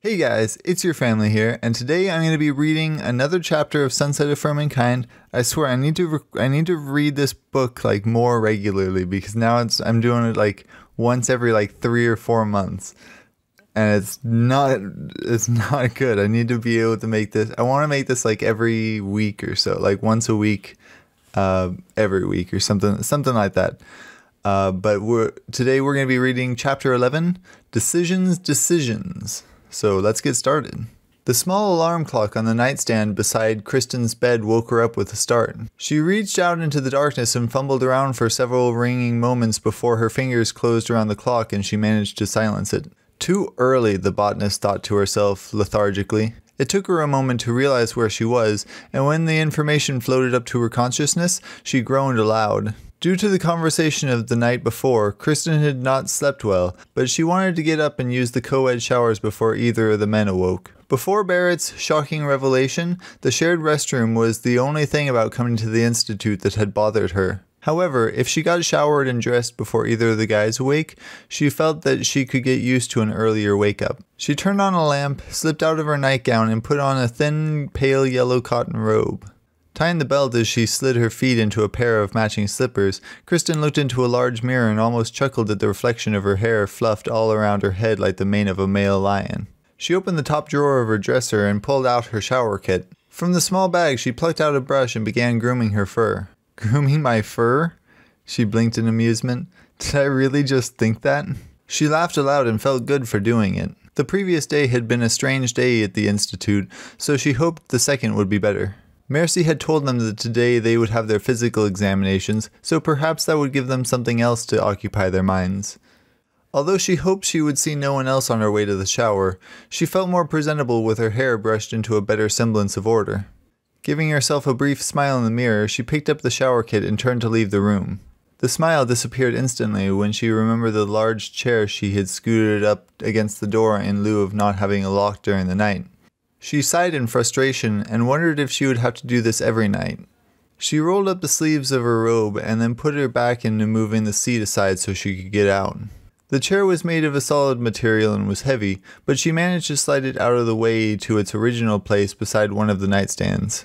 Hey guys, it's your Fmily here, and today I'm going to be reading another chapter of Sunset of Furmankind. I swear I need to I need to read this book like more regularly because now it's I'm doing it like once every like 3 or 4 months. And it's not it's not good. I need to be able to make this I want to make this like every week or so, like once a week uh, every week or something something like that. Uh, but we're today we're going to be reading chapter 11, Decisions Decisions. So let's get started. The small alarm clock on the nightstand beside Kristen's bed woke her up with a start. She reached out into the darkness and fumbled around for several ringing moments before her fingers closed around the clock and she managed to silence it. Too early, the botanist thought to herself lethargically. It took her a moment to realize where she was, and when the information floated up to her consciousness, she groaned aloud. Due to the conversation of the night before, Kristen had not slept well, but she wanted to get up and use the co ed showers before either of the men awoke. Before Barrett's shocking revelation, the shared restroom was the only thing about coming to the Institute that had bothered her. However, if she got showered and dressed before either of the guys awake, she felt that she could get used to an earlier wake up. She turned on a lamp, slipped out of her nightgown, and put on a thin, pale yellow cotton robe. Tying the belt as she slid her feet into a pair of matching slippers, Kristen looked into a large mirror and almost chuckled at the reflection of her hair fluffed all around her head like the mane of a male lion. She opened the top drawer of her dresser and pulled out her shower kit. From the small bag, she plucked out a brush and began grooming her fur. Grooming my fur? She blinked in amusement. Did I really just think that? She laughed aloud and felt good for doing it. The previous day had been a strange day at the Institute, so she hoped the second would be better. Mercy had told them that today they would have their physical examinations, so perhaps that would give them something else to occupy their minds. Although she hoped she would see no one else on her way to the shower, she felt more presentable with her hair brushed into a better semblance of order. Giving herself a brief smile in the mirror, she picked up the shower kit and turned to leave the room. The smile disappeared instantly when she remembered the large chair she had scooted up against the door in lieu of not having a lock during the night. She sighed in frustration and wondered if she would have to do this every night. She rolled up the sleeves of her robe and then put her back into moving the seat aside so she could get out. The chair was made of a solid material and was heavy, but she managed to slide it out of the way to its original place beside one of the nightstands.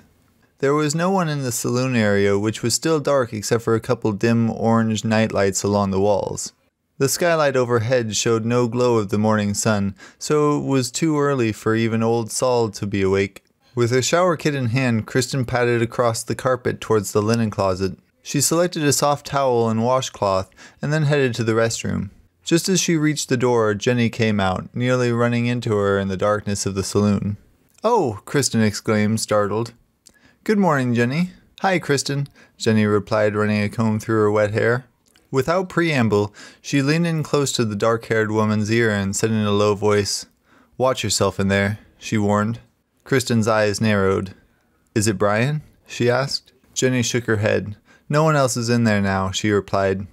There was no one in the saloon area, which was still dark except for a couple dim orange nightlights along the walls. The skylight overhead showed no glow of the morning sun, so it was too early for even old Sol to be awake. With her shower kit in hand, Kristen padded across the carpet towards the linen closet. She selected a soft towel and washcloth and then headed to the restroom. Just as she reached the door, Jenni came out, nearly running into her in the darkness of the saloon. Oh, Kristen exclaimed, startled. Good morning, Jenni. Hi, Kristen, Jenni replied, running a comb through her wet hair. Without preamble, she leaned in close to the dark haired woman's ear and said in a low voice, Watch yourself in there, she warned. Kristen's eyes narrowed. Is it Brian? she asked. Jenni shook her head. No one else is in there now, she replied.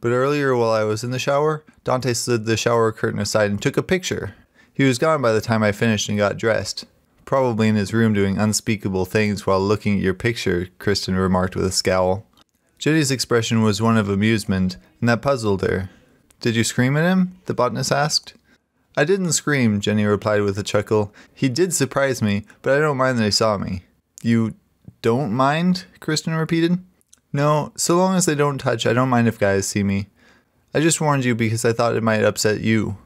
But earlier, while I was in the shower, Dante slid the shower curtain aside and took a picture. He was gone by the time I finished and got dressed. Probably in his room doing unspeakable things while looking at your picture, Kristen remarked with a scowl. Jenni's expression was one of amusement, and that puzzled her. Did you scream at him? the botanist asked. I didn't scream, Jenni replied with a chuckle. He did surprise me, but I don't mind that he saw me. You don't mind? Kristen repeated. No, so long as they don't touch, I don't mind if guys see me. I just warned you because I thought it might upset you.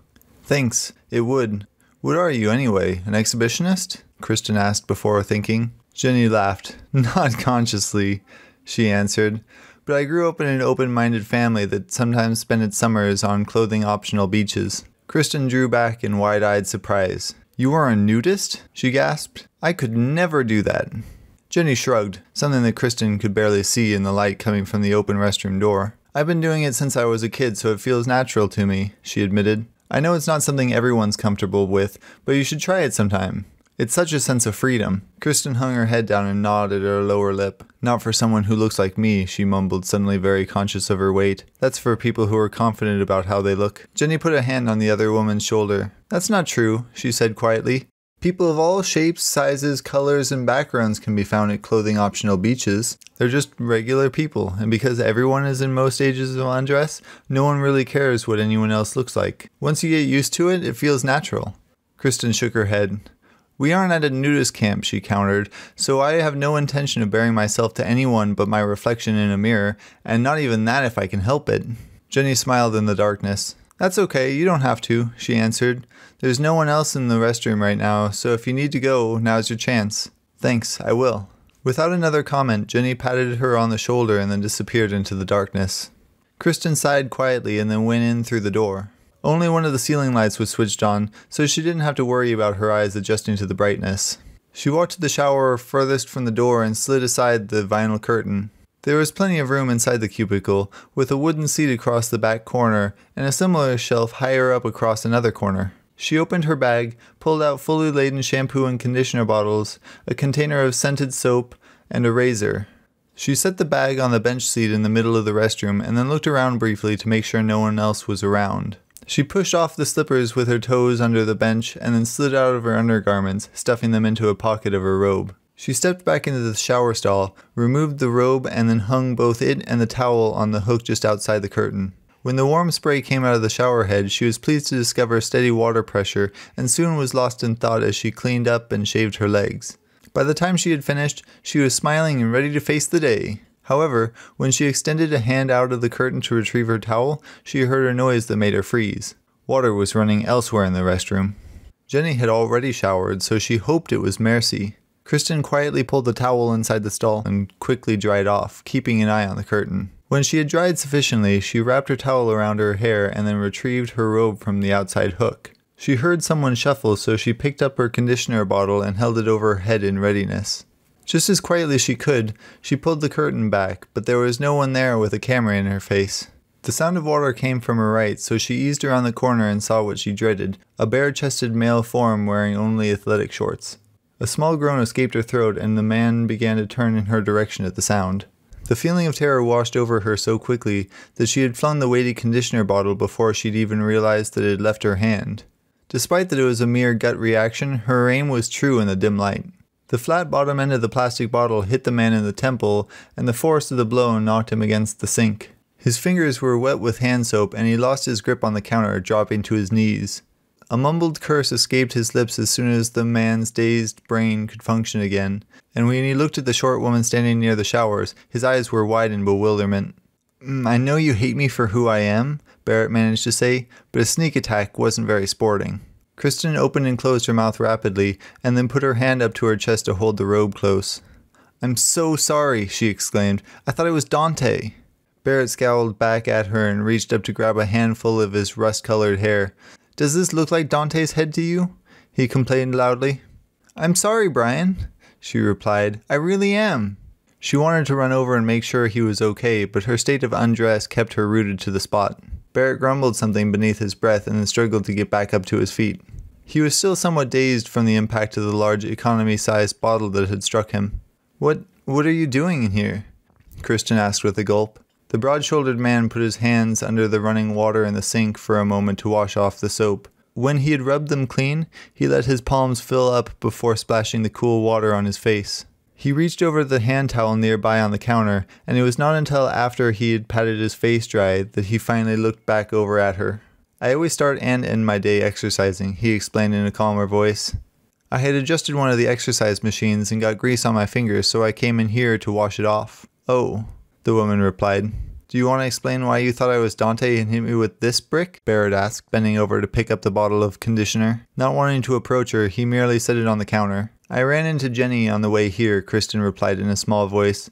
Thanks, it would. What are you, anyway? An exhibitionist? Kristen asked before thinking. Jenni laughed. Not consciously, she answered but I grew up in an open minded family that sometimes spent its summers on clothing optional beaches. Kristen drew back in wide eyed surprise. You are a nudist? she gasped. I could never do that. Jenni shrugged, something that Kristen could barely see in the light coming from the open restroom door. I've been doing it since I was a kid, so it feels natural to me, she admitted. I know it's not something everyone's comfortable with, but you should try it sometime. It's such a sense of freedom. Kristen hung her head down and nodded at her lower lip. Not for someone who looks like me, she mumbled, suddenly very conscious of her weight. That's for people who are confident about how they look. Jenni put a hand on the other woman's shoulder. That's not true, she said quietly. People of all shapes, sizes, colors, and backgrounds can be found at clothing optional beaches. They're just regular people, and because everyone is in most stages of undress, no one really cares what anyone else looks like. Once you get used to it, it feels natural. Kristen shook her head. We aren't at a nudist camp, she countered, so I have no intention of baring myself to anyone but my reflection in a mirror, and not even that if I can help it. Jenni smiled in the darkness. That's okay, you don't have to, she answered. There's no one else in the restroom right now, so if you need to go, now's your chance. Thanks, I will. Without another comment, Jenni patted her on the shoulder and then disappeared into the darkness. Kristen sighed quietly and then went in through the door. Only one of the ceiling lights was switched on, so she didn't have to worry about her eyes adjusting to the brightness. She walked to the shower furthest from the door and slid aside the vinyl curtain. There was plenty of room inside the cubicle, with a wooden seat across the back corner and a similar shelf higher up across another corner. She opened her bag, pulled out fully laden shampoo and conditioner bottles, a container of scented soap, and a razor. She set the bag on the bench seat in the middle of the restroom and then looked around briefly to make sure no one else was around. She pushed off the slippers with her toes under the bench and then slid out of her undergarments, stuffing them into a pocket of her robe. She stepped back into the shower stall, removed the robe, and then hung both it and the towel on the hook just outside the curtain. When the warm spray came out of the shower head, she was pleased to discover steady water pressure and soon was lost in thought as she cleaned up and shaved her legs. By the time she had finished, she was smiling and ready to face the day. However, when she extended a hand out of the curtain to retrieve her towel, she heard a noise that made her freeze. Water was running elsewhere in the restroom. Jenni had already showered, so she hoped it was Mercy. Kristen quietly pulled the towel inside the stall and quickly dried off, keeping an eye on the curtain. When she had dried sufficiently, she wrapped her towel around her hair and then retrieved her robe from the outside hook. She heard someone shuffle, so she picked up her conditioner bottle and held it over her head in readiness. Just as quietly as she could, she pulled the curtain back, but there was no one there with a camera in her face. The sound of water came from her right, so she eased around the corner and saw what she dreaded a bare chested male form wearing only athletic shorts. A small groan escaped her throat, and the man began to turn in her direction at the sound. The feeling of terror washed over her so quickly that she had flung the weighty conditioner bottle before she'd even realized that it had left her hand. Despite that it was a mere gut reaction, her aim was true in the dim light. The flat bottom end of the plastic bottle hit the man in the temple, and the force of the blow knocked him against the sink. His fingers were wet with hand soap, and he lost his grip on the counter, dropping to his knees. A mumbled curse escaped his lips as soon as the man's dazed brain could function again, and when he looked at the short woman standing near the showers, his eyes were wide in bewilderment. Mm, I know you hate me for who I am, Barrett managed to say, but a sneak attack wasn't very sporting. Kristen opened and closed her mouth rapidly, and then put her hand up to her chest to hold the robe close. I'm so sorry, she exclaimed. I thought it was Dante. Barrett scowled back at her and reached up to grab a handful of his rust colored hair. Does this look like Dante's head to you? He complained loudly. I'm sorry, Brian, she replied. I really am. She wanted to run over and make sure he was okay, but her state of undress kept her rooted to the spot. Barrett grumbled something beneath his breath and then struggled to get back up to his feet. He was still somewhat dazed from the impact of the large economy-sized bottle that had struck him. What what are you doing in here? Kristen asked with a gulp. The broad-shouldered man put his hands under the running water in the sink for a moment to wash off the soap. When he had rubbed them clean, he let his palms fill up before splashing the cool water on his face. He reached over the hand towel nearby on the counter, and it was not until after he had patted his face dry that he finally looked back over at her. I always start and end my day exercising, he explained in a calmer voice. I had adjusted one of the exercise machines and got grease on my fingers, so I came in here to wash it off. Oh, the woman replied. Do you want to explain why you thought I was Dante and hit me with this brick? Barrett asked, bending over to pick up the bottle of conditioner. Not wanting to approach her, he merely set it on the counter. I ran into Jenni on the way here, Kristen replied in a small voice.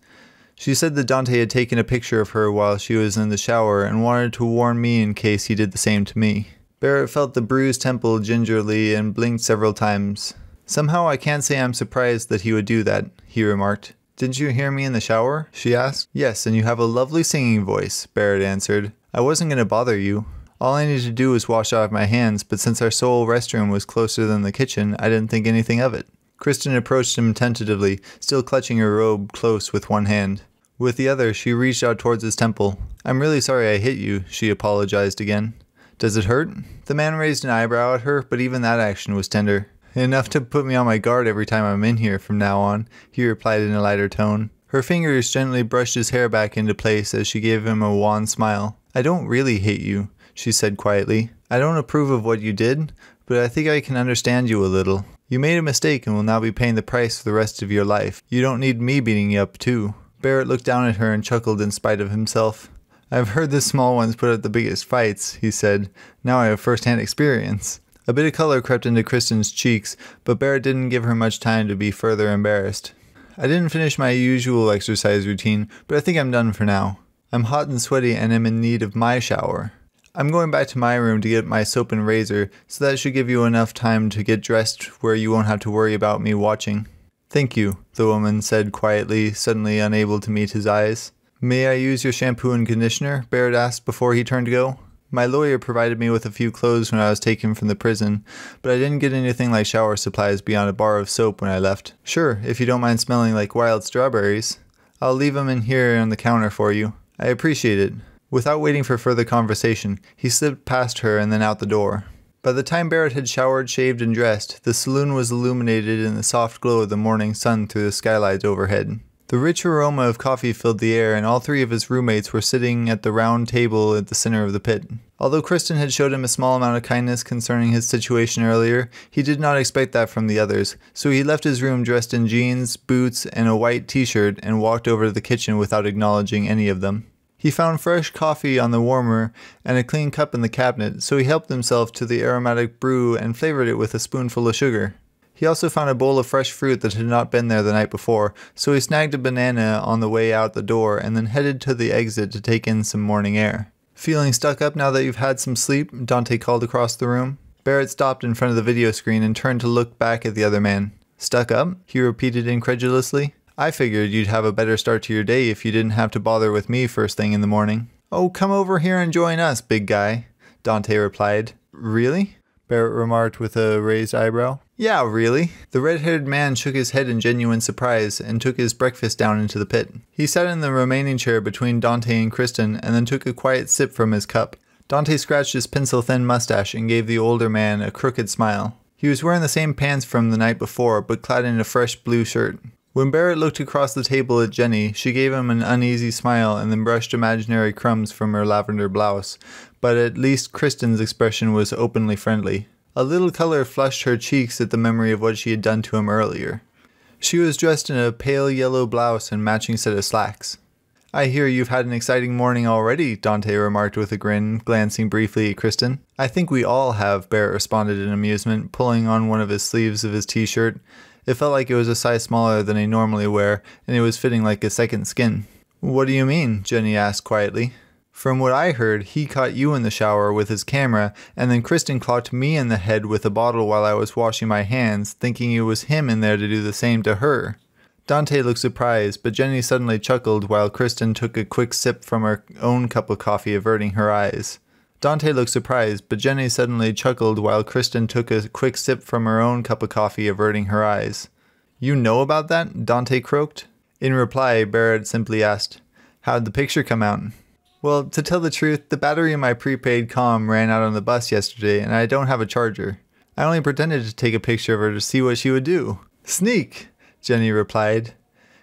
She said that Dante had taken a picture of her while she was in the shower and wanted to warn me in case he did the same to me. Barrett felt the bruised temple gingerly and blinked several times. Somehow I can't say I'm surprised that he would do that, he remarked. Didn't you hear me in the shower? she asked. Yes, and you have a lovely singing voice, Barrett answered. I wasn't going to bother you. All I needed to do was wash off my hands, but since our sole restroom was closer than the kitchen, I didn't think anything of it. Kristen approached him tentatively, still clutching her robe close with one hand. With the other, she reached out towards his temple. I'm really sorry I hit you, she apologized again. Does it hurt? The man raised an eyebrow at her, but even that action was tender. Enough to put me on my guard every time I'm in here from now on, he replied in a lighter tone. Her fingers gently brushed his hair back into place as she gave him a wan smile. I don't really hate you, she said quietly. I don't approve of what you did, but I think I can understand you a little. You made a mistake and will now be paying the price for the rest of your life. You don't need me beating you up, too. Barrett looked down at her and chuckled in spite of himself. I've heard the small ones put up the biggest fights, he said. Now I have first hand experience. A bit of color crept into Kristen's cheeks, but Barrett didn't give her much time to be further embarrassed. I didn't finish my usual exercise routine, but I think I'm done for now. I'm hot and sweaty and am in need of my shower. I'm going back to my room to get my soap and razor, so that should give you enough time to get dressed where you won't have to worry about me watching. Thank you, the woman said quietly, suddenly unable to meet his eyes. May I use your shampoo and conditioner? Barrett asked before he turned to go. My lawyer provided me with a few clothes when I was taken from the prison, but I didn't get anything like shower supplies beyond a bar of soap when I left. Sure, if you don't mind smelling like wild strawberries. I'll leave them in here on the counter for you. I appreciate it. Without waiting for further conversation, he slipped past her and then out the door. By the time Barrett had showered, shaved, and dressed, the saloon was illuminated in the soft glow of the morning sun through the skylights overhead. The rich aroma of coffee filled the air, and all three of his roommates were sitting at the round table at the center of the pit. Although Kristen had showed him a small amount of kindness concerning his situation earlier, he did not expect that from the others, so he left his room dressed in jeans, boots, and a white t shirt and walked over to the kitchen without acknowledging any of them. He found fresh coffee on the warmer and a clean cup in the cabinet, so he helped himself to the aromatic brew and flavored it with a spoonful of sugar. He also found a bowl of fresh fruit that had not been there the night before, so he snagged a banana on the way out the door and then headed to the exit to take in some morning air. Feeling stuck up now that you've had some sleep? Dante called across the room. Barrett stopped in front of the video screen and turned to look back at the other man. Stuck up? He repeated incredulously. I figured you'd have a better start to your day if you didn't have to bother with me first thing in the morning. Oh, come over here and join us, big guy, Dante replied. Really? Barrett remarked with a raised eyebrow. Yeah, really? The red haired man shook his head in genuine surprise and took his breakfast down into the pit. He sat in the remaining chair between Dante and Kristen and then took a quiet sip from his cup. Dante scratched his pencil thin mustache and gave the older man a crooked smile. He was wearing the same pants from the night before, but clad in a fresh blue shirt. When Barrett looked across the table at Jenni, she gave him an uneasy smile and then brushed imaginary crumbs from her lavender blouse, but at least Kristen's expression was openly friendly. A little color flushed her cheeks at the memory of what she had done to him earlier. She was dressed in a pale yellow blouse and matching set of slacks. I hear you've had an exciting morning already, Dante remarked with a grin, glancing briefly at Kristen. I think we all have, Barrett responded in amusement, pulling on one of his sleeves of his t shirt. It felt like it was a size smaller than I normally wear, and it was fitting like a second skin. What do you mean? Jenni asked quietly. From what I heard, he caught you in the shower with his camera, and then Kristen clocked me in the head with a bottle while I was washing my hands, thinking it was him in there to do the same to her. Dante looked surprised, but Jenni suddenly chuckled while Kristen took a quick sip from her own cup of coffee, averting her eyes. Dante looked surprised, but Jenni suddenly chuckled while Kristen took a quick sip from her own cup of coffee, averting her eyes. You know about that? Dante croaked. In reply, Barrett simply asked, How'd the picture come out? Well, to tell the truth, the battery in my prepaid com ran out on the bus yesterday, and I don't have a charger. I only pretended to take a picture of her to see what she would do. Sneak, Jenni replied.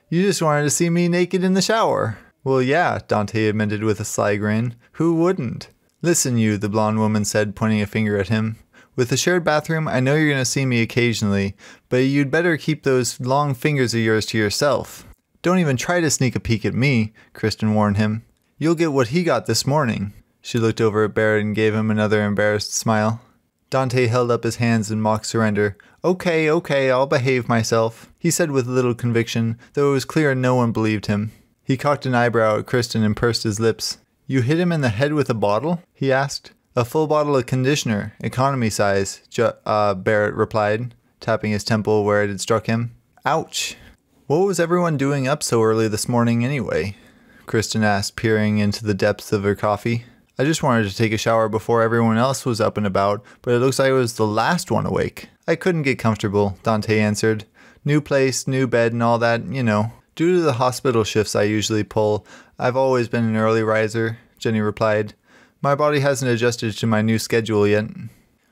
You just wanted to see me naked in the shower. Well, yeah, Dante admitted with a sly grin. Who wouldn't? Listen, you, the blonde woman said, pointing a finger at him. With the shared bathroom, I know you're going to see me occasionally, but you'd better keep those long fingers of yours to yourself. Don't even try to sneak a peek at me, Kristen warned him. You'll get what he got this morning. She looked over at Barrett and gave him another embarrassed smile. Dante held up his hands in mock surrender. Okay, okay, I'll behave myself, he said with little conviction, though it was clear no one believed him. He cocked an eyebrow at Kristen and pursed his lips. You hit him in the head with a bottle? he asked. A full bottle of conditioner, economy size, ju- uh, Barrett replied, tapping his temple where it had struck him. Ouch. What was everyone doing up so early this morning anyway? Kristen asked, peering into the depths of her coffee. I just wanted to take a shower before everyone else was up and about, but it looks like I was the last one awake. I couldn't get comfortable, Dante answered. New place, new bed, and all that, you know. Due to the hospital shifts I usually pull, I've always been an early riser, Jenni replied. My body hasn't adjusted to my new schedule yet.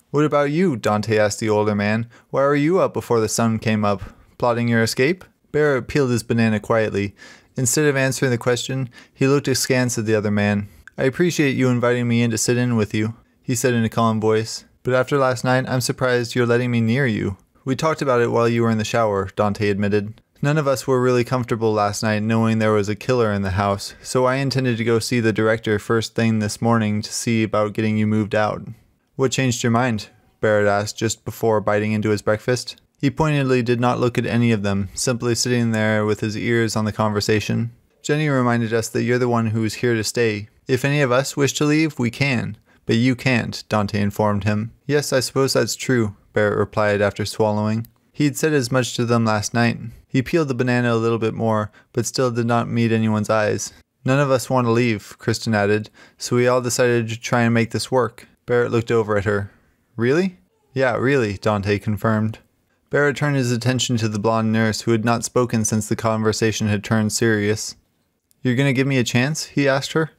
What about you? Dante asked the older man. Why were you up before the sun came up? Plotting your escape? Barrett peeled his banana quietly. Instead of answering the question, he looked askance at the other man. I appreciate you inviting me in to sit in with you, he said in a calm voice. But after last night, I'm surprised you're letting me near you. We talked about it while you were in the shower, Dante admitted. None of us were really comfortable last night knowing there was a killer in the house, so I intended to go see the director first thing this morning to see about getting you moved out. What changed your mind? Barrett asked just before biting into his breakfast. He pointedly did not look at any of them, simply sitting there with his ears on the conversation. Jenni reminded us that you're the one who is here to stay. If any of us wish to leave, we can. But you can't, Dante informed him. Yes, I suppose that's true, Barrett replied after swallowing. He'd said as much to them last night. He peeled the banana a little bit more, but still did not meet anyone's eyes. None of us want to leave, Kristen added, so we all decided to try and make this work. Barrett looked over at her. Really? Yeah, really, Dante confirmed. Barrett turned his attention to the blonde nurse who had not spoken since the conversation had turned serious. You're going to give me a chance? he asked her.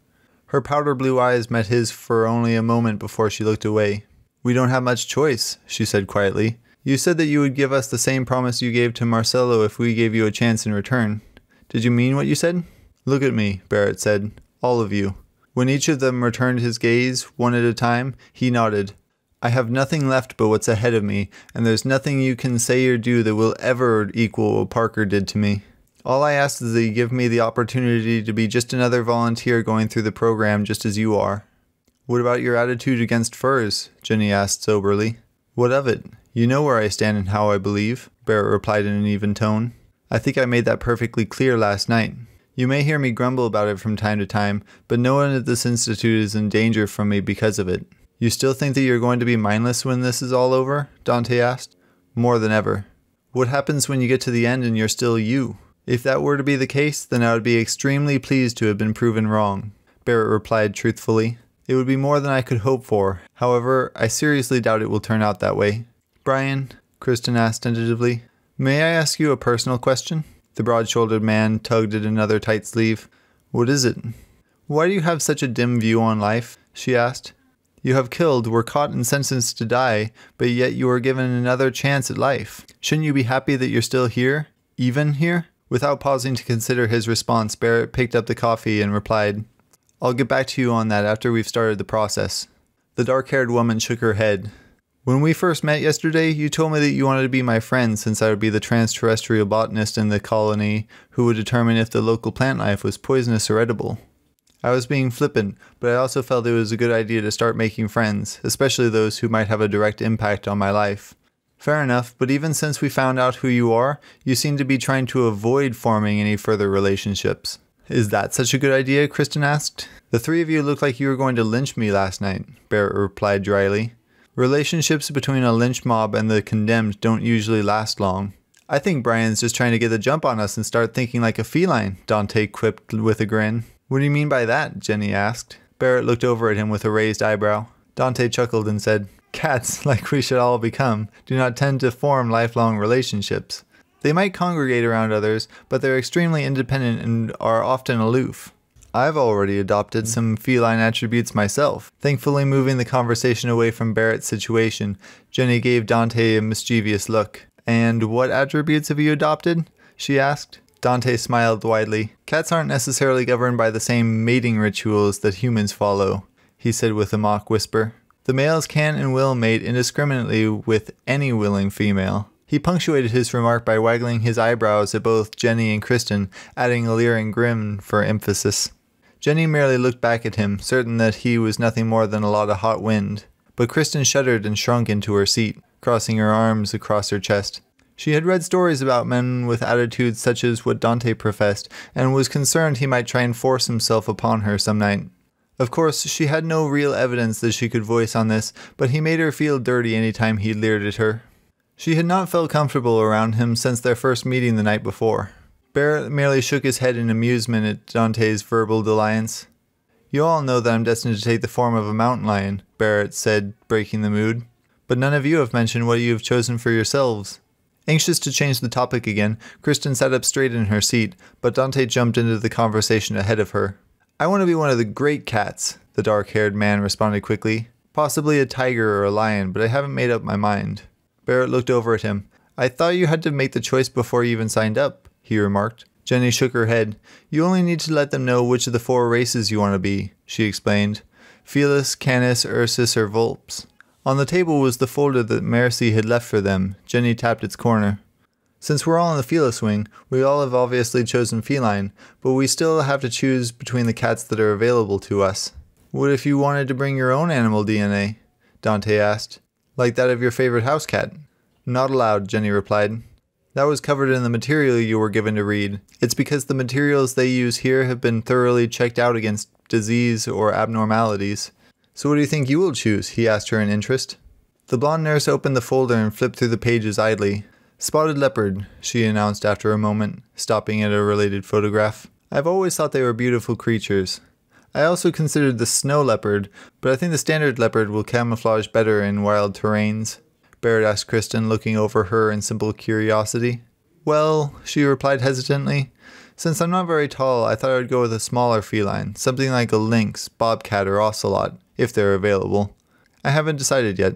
Her powder blue eyes met his for only a moment before she looked away. We don't have much choice, she said quietly. You said that you would give us the same promise you gave to Marcello if we gave you a chance in return. Did you mean what you said? Look at me, Barrett said. All of you. When each of them returned his gaze, one at a time, he nodded. I have nothing left but what's ahead of me, and there's nothing you can say or do that will ever equal what Parker did to me. All I ask is that you give me the opportunity to be just another volunteer going through the program just as you are. What about your attitude against furs? Jenni asked soberly. What of it? You know where I stand and how I believe, Barrett replied in an even tone. I think I made that perfectly clear last night. You may hear me grumble about it from time to time, but no one at this institute is in danger from me because of it. You still think that you're going to be mindless when this is all over? Dante asked. More than ever. What happens when you get to the end and you're still you? If that were to be the case, then I would be extremely pleased to have been proven wrong, Barrett replied truthfully. It would be more than I could hope for. However, I seriously doubt it will turn out that way. Brian, Kristen asked tentatively, may I ask you a personal question? The broad shouldered man tugged at another tight sleeve. What is it? Why do you have such a dim view on life? she asked. You have killed, were caught and sentenced to die, but yet you were given another chance at life. Shouldn't you be happy that you're still here? Even here? Without pausing to consider his response, Barrett picked up the coffee and replied, I'll get back to you on that after we've started the process. The dark haired woman shook her head. When we first met yesterday, you told me that you wanted to be my friend since I would be the transterrestrial botanist in the colony who would determine if the local plant life was poisonous or edible. I was being flippant, but I also felt it was a good idea to start making friends, especially those who might have a direct impact on my life. Fair enough, but even since we found out who you are, you seem to be trying to avoid forming any further relationships. Is that such a good idea? Kristen asked. The three of you looked like you were going to lynch me last night, Barrett replied dryly. Relationships between a lynch mob and the condemned don't usually last long. I think Brian's just trying to get the jump on us and start thinking like a feline, Dante quipped with a grin. What do you mean by that? Jenni asked. Barrett looked over at him with a raised eyebrow. Dante chuckled and said, Cats, like we should all become, do not tend to form lifelong relationships. They might congregate around others, but they're extremely independent and are often aloof. I've already adopted some feline attributes myself. Thankfully, moving the conversation away from Barrett's situation, Jenni gave Dante a mischievous look. And what attributes have you adopted? she asked. Dante smiled widely. Cats aren't necessarily governed by the same mating rituals that humans follow, he said with a mock whisper. The males can and will mate indiscriminately with any willing female. He punctuated his remark by waggling his eyebrows at both Jenni and Kristen, adding a leering grin for emphasis. Jenni merely looked back at him, certain that he was nothing more than a lot of hot wind. But Kristen shuddered and shrunk into her seat, crossing her arms across her chest. She had read stories about men with attitudes such as what Dante professed, and was concerned he might try and force himself upon her some night. Of course, she had no real evidence that she could voice on this, but he made her feel dirty any time he leered at her. She had not felt comfortable around him since their first meeting the night before. Barrett merely shook his head in amusement at Dante's verbal defiance. You all know that I'm destined to take the form of a mountain lion, Barrett said, breaking the mood. But none of you have mentioned what you have chosen for yourselves. Anxious to change the topic again, Kristen sat up straight in her seat, but Dante jumped into the conversation ahead of her. I want to be one of the great cats, the dark haired man responded quickly. Possibly a tiger or a lion, but I haven't made up my mind. Barrett looked over at him. I thought you had to make the choice before you even signed up he remarked. Jenni shook her head. You only need to let them know which of the four races you want to be, she explained. Felis, Canis, Ursus, or Vulpes. On the table was the folder that Mercy had left for them. Jenni tapped its corner. Since we're all in the Felis wing, we all have obviously chosen feline, but we still have to choose between the cats that are available to us. What if you wanted to bring your own animal DNA? Dante asked. Like that of your favorite house cat? Not allowed, Jenni replied. That was covered in the material you were given to read. It's because the materials they use here have been thoroughly checked out against disease or abnormalities. So what do you think you will choose? he asked her in interest. The blonde nurse opened the folder and flipped through the pages idly. Spotted leopard, she announced after a moment, stopping at a related photograph. I've always thought they were beautiful creatures. I also considered the snow leopard, but I think the standard leopard will camouflage better in wild terrains. Barrett asked Kristen, looking over her in simple curiosity. Well, she replied hesitantly, since I'm not very tall, I thought I would go with a smaller feline, something like a lynx, bobcat, or ocelot, if they're available. I haven't decided yet.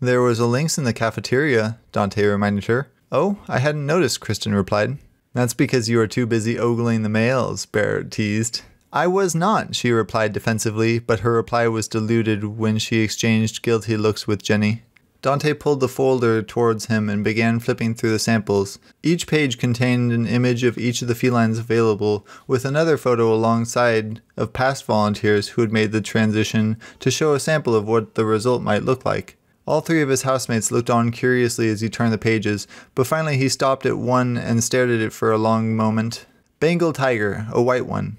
There was a lynx in the cafeteria, Dante reminded her. Oh, I hadn't noticed, Kristen replied. That's because you were too busy ogling the males, Barrett teased. I was not, she replied defensively, but her reply was diluted when she exchanged guilty looks with Jenni. Dante pulled the folder towards him and began flipping through the samples. Each page contained an image of each of the felines available, with another photo alongside of past volunteers who had made the transition to show a sample of what the result might look like. All three of his housemates looked on curiously as he turned the pages, but finally he stopped at one and stared at it for a long moment. Bengal tiger, a white one,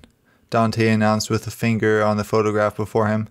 Dante announced with a finger on the photograph before him.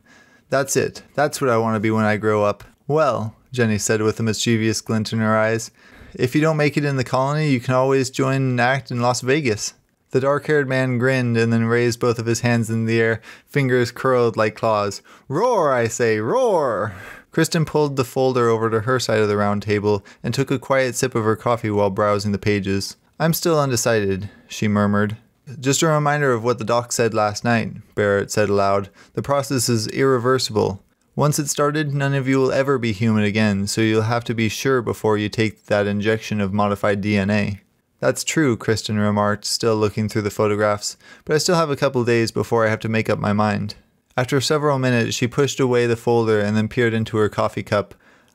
That's it. That's what I want to be when I grow up. Well, Jenni said with a mischievous glint in her eyes. If you don't make it in the colony, you can always join an act in Las Vegas. The dark haired man grinned and then raised both of his hands in the air, fingers curled like claws. Roar, I say, roar! Kristen pulled the folder over to her side of the round table and took a quiet sip of her coffee while browsing the pages. I'm still undecided, she murmured. Just a reminder of what the doc said last night, Barrett said aloud. The process is irreversible. Once it's started, none of you will ever be human again, so you'll have to be sure before you take that injection of modified DNA. That's true, Kristen remarked, still looking through the photographs, but I still have a couple days before I have to make up my mind. After several minutes, she pushed away the folder and then peered into her coffee cup.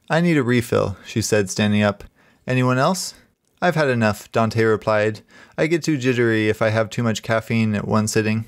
I need a refill, she said, standing up. Anyone else? I've had enough, Dante replied. I get too jittery if I have too much caffeine at one sitting.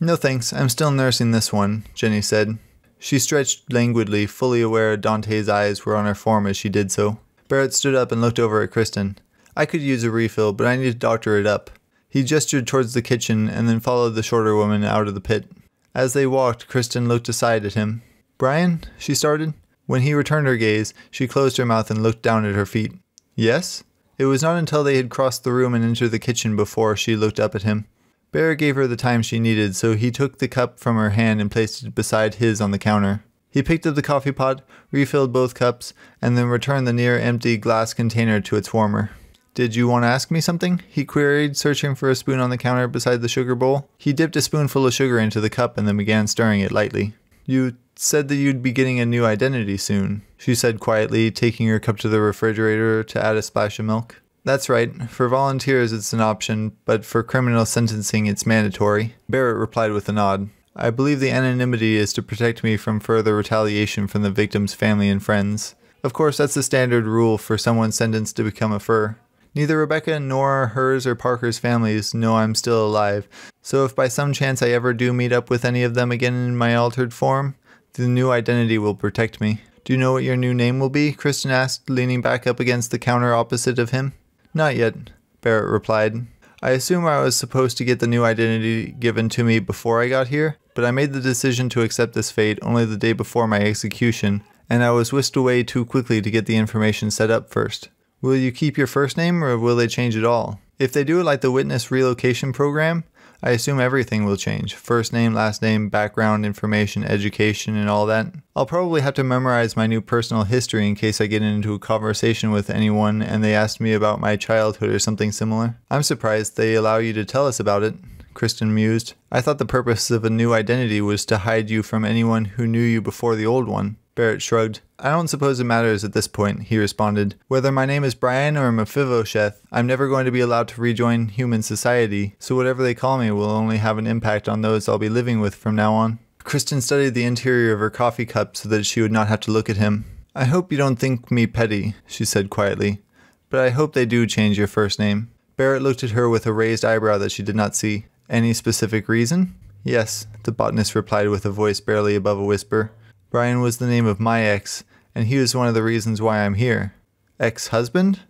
No thanks, I'm still nursing this one, Jenni said. She stretched languidly, fully aware Dante's eyes were on her form as she did so. Barrett stood up and looked over at Kristen. I could use a refill, but I need to doctor it up. He gestured towards the kitchen and then followed the shorter woman out of the pit. As they walked, Kristen looked aside at him. Brian? she started. When he returned her gaze, she closed her mouth and looked down at her feet. Yes? It was not until they had crossed the room and entered the kitchen before she looked up at him. Bear gave her the time she needed, so he took the cup from her hand and placed it beside his on the counter. He picked up the coffee pot, refilled both cups, and then returned the near empty glass container to its warmer. Did you want to ask me something? he queried, searching for a spoon on the counter beside the sugar bowl. He dipped a spoonful of sugar into the cup and then began stirring it lightly. You said that you'd be getting a new identity soon, she said quietly, taking her cup to the refrigerator to add a splash of milk. That's right. For volunteers, it's an option, but for criminal sentencing, it's mandatory. Barrett replied with a nod. I believe the anonymity is to protect me from further retaliation from the victim's family and friends. Of course, that's the standard rule for someone sentenced to become a fur. Neither Rebecca nor hers or Parker's families know I'm still alive, so if by some chance I ever do meet up with any of them again in my altered form, the new identity will protect me. Do you know what your new name will be? Kristen asked, leaning back up against the counter opposite of him. Not yet, Barrett replied. I assume I was supposed to get the new identity given to me before I got here, but I made the decision to accept this fate only the day before my execution, and I was whisked away too quickly to get the information set up first. Will you keep your first name or will they change it all? If they do it like the witness relocation program, I assume everything will change first name, last name, background information, education, and all that. I'll probably have to memorize my new personal history in case I get into a conversation with anyone and they ask me about my childhood or something similar. I'm surprised they allow you to tell us about it. Kristen mused. I thought the purpose of a new identity was to hide you from anyone who knew you before the old one. Barrett shrugged. I don't suppose it matters at this point, he responded. Whether my name is Brian or Mephibosheth, I'm never going to be allowed to rejoin human society, so whatever they call me will only have an impact on those I'll be living with from now on. Kristen studied the interior of her coffee cup so that she would not have to look at him. I hope you don't think me petty, she said quietly, but I hope they do change your first name. Barrett looked at her with a raised eyebrow that she did not see. Any specific reason? Yes, the botanist replied with a voice barely above a whisper. Brian was the name of my ex, and he was one of the reasons why I'm here. Ex husband?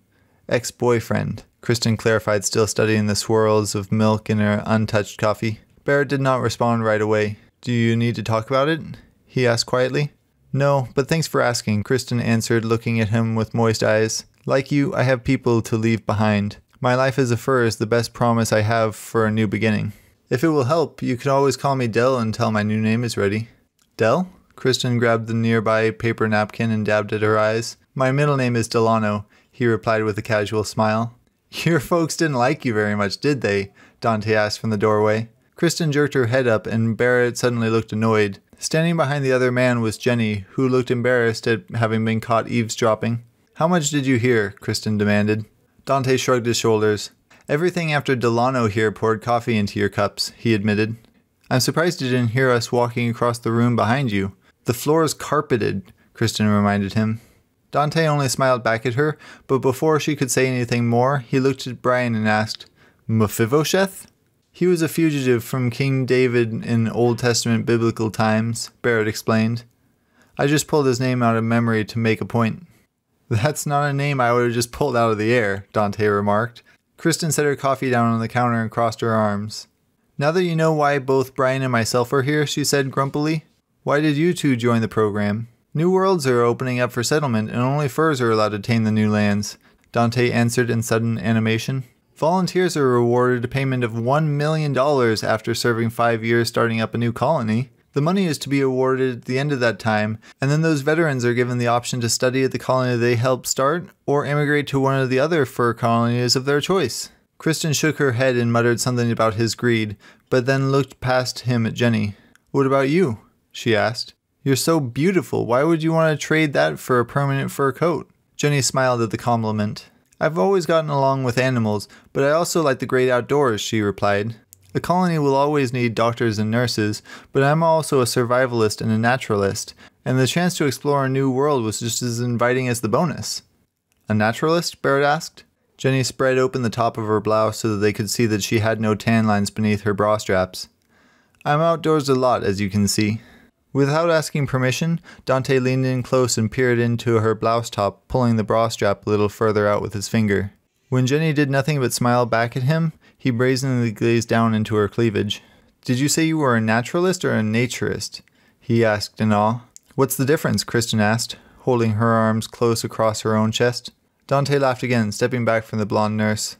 Ex boyfriend, Kristen clarified, still studying the swirls of milk in her untouched coffee. Barrett did not respond right away. Do you need to talk about it? he asked quietly. No, but thanks for asking, Kristen answered, looking at him with moist eyes. Like you, I have people to leave behind. My life as a fur is the best promise I have for a new beginning. If it will help, you can always call me Dell until my new name is ready. Dell? Kristen grabbed the nearby paper napkin and dabbed at her eyes. My middle name is Delano, he replied with a casual smile. Your folks didn't like you very much, did they? Dante asked from the doorway. Kristen jerked her head up, and Barrett suddenly looked annoyed. Standing behind the other man was Jenni, who looked embarrassed at having been caught eavesdropping. How much did you hear? Kristen demanded. Dante shrugged his shoulders. Everything after Delano here poured coffee into your cups, he admitted. I'm surprised you didn't hear us walking across the room behind you. The floor is carpeted, Kristen reminded him. Dante only smiled back at her, but before she could say anything more, he looked at Brian and asked, Mephibosheth? He was a fugitive from King David in Old Testament biblical times, Barrett explained. I just pulled his name out of memory to make a point. That's not a name I would have just pulled out of the air, Dante remarked. Kristen set her coffee down on the counter and crossed her arms. Now that you know why both Brian and myself are here, she said grumpily, why did you two join the program? New worlds are opening up for settlement, and only furs are allowed to tame the new lands, Dante answered in sudden animation. Volunteers are rewarded a payment of $1 million after serving five years starting up a new colony. The money is to be awarded at the end of that time, and then those veterans are given the option to study at the colony they helped start or immigrate to one of the other fur colonies of their choice. Kristen shook her head and muttered something about his greed, but then looked past him at Jenni. What about you? She asked. You're so beautiful. Why would you want to trade that for a permanent fur coat? Jenni smiled at the compliment. I've always gotten along with animals, but I also like the great outdoors, she replied. The colony will always need doctors and nurses, but I'm also a survivalist and a naturalist, and the chance to explore a new world was just as inviting as the bonus. A naturalist? Barrett asked. Jenni spread open the top of her blouse so that they could see that she had no tan lines beneath her bra straps. I'm outdoors a lot, as you can see. Without asking permission, Dante leaned in close and peered into her blouse top, pulling the bra strap a little further out with his finger. When Jenni did nothing but smile back at him, he brazenly gazed down into her cleavage. Did you say you were a naturalist or a naturist? he asked in awe. What's the difference? Kristen asked, holding her arms close across her own chest. Dante laughed again, stepping back from the blonde nurse.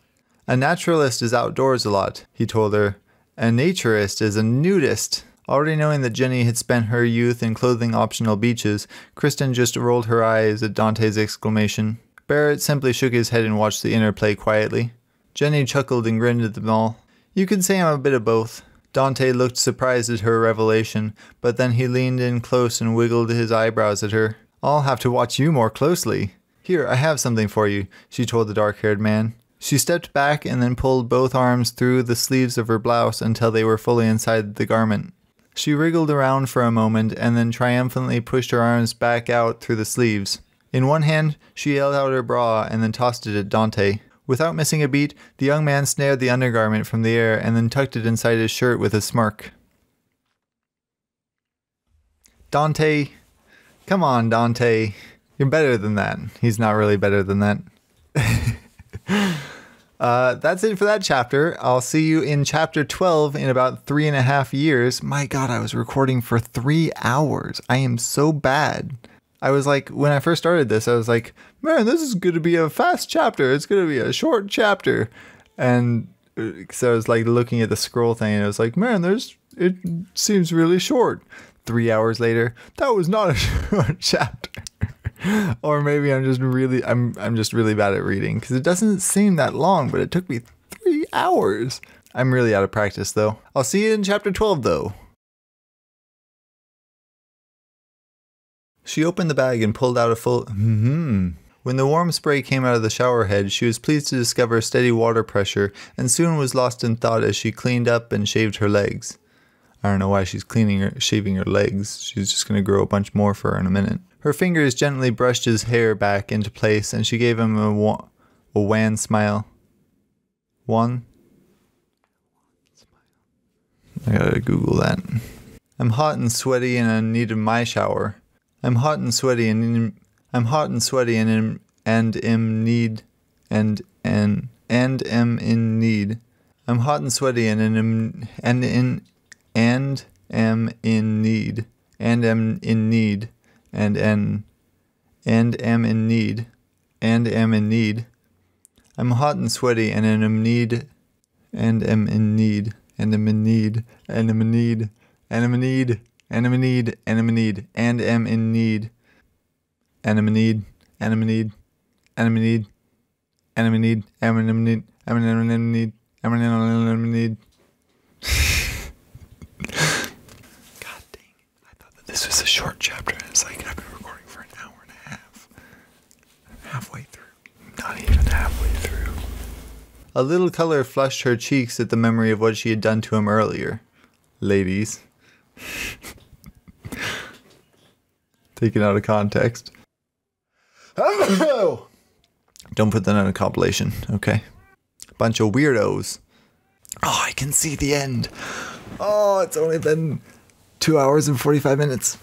A naturalist is outdoors a lot, he told her. A naturist is a nudist. Already knowing that Jenni had spent her youth in clothing optional beaches, Kristen just rolled her eyes at Dante's exclamation. Barrett simply shook his head and watched the interplay quietly. Jenni chuckled and grinned at them all. You could say I'm a bit of both. Dante looked surprised at her revelation, but then he leaned in close and wiggled his eyebrows at her. I'll have to watch you more closely. Here, I have something for you, she told the dark haired man. She stepped back and then pulled both arms through the sleeves of her blouse until they were fully inside the garment. She wriggled around for a moment and then triumphantly pushed her arms back out through the sleeves. In one hand, she held out her bra and then tossed it at Dante. Without missing a beat, the young man snared the undergarment from the air and then tucked it inside his shirt with a smirk. Dante, come on, Dante. You're better than that. He's not really better than that. Uh, that's it for that chapter. I'll see you in chapter 12 in about three and a half years. My God, I was recording for three hours. I am so bad. I was like, when I first started this, I was like, man, this is going to be a fast chapter. It's going to be a short chapter. And uh, so I was like looking at the scroll thing and I was like, man, there's, it seems really short. Three hours later, that was not a short chapter. or maybe I'm just really I'm I'm just really bad at reading because it doesn't seem that long, but it took me three hours. I'm really out of practice though. I'll see you in chapter 12 though. She opened the bag and pulled out a full. Hmm. When the warm spray came out of the shower head, she was pleased to discover steady water pressure and soon was lost in thought as she cleaned up and shaved her legs. I don't know why she's cleaning her, shaving her legs. She's just going to grow a bunch more for her in a minute. Her fingers gently brushed his hair back into place, and she gave him a, wa- a wan smile. One. I gotta Google that. I'm hot and sweaty, and I needed my shower. I'm hot and sweaty, and in, I'm hot and sweaty, and in, and am need, and and and am in need. I'm hot and sweaty, and in and in and am in need, and am in need, and and and am in need, and am in need. I'm hot and sweaty, and am in need, and am in need, and am in need, and am in need, and am in need, and am in need, and am in need, and am in need, and am in need, and am in need, and am in need, and am in need, and am in need, and am in need, and am in need. God dang! I thought that this was a short chapter. and It's like I've been recording for an hour and a half. Halfway through. Not even halfway through. A little color flushed her cheeks at the memory of what she had done to him earlier. Ladies. Taken out of context. Don't put that on a compilation, okay? Bunch of weirdos. Oh, I can see the end. Oh, it's only been two hours and 45 minutes.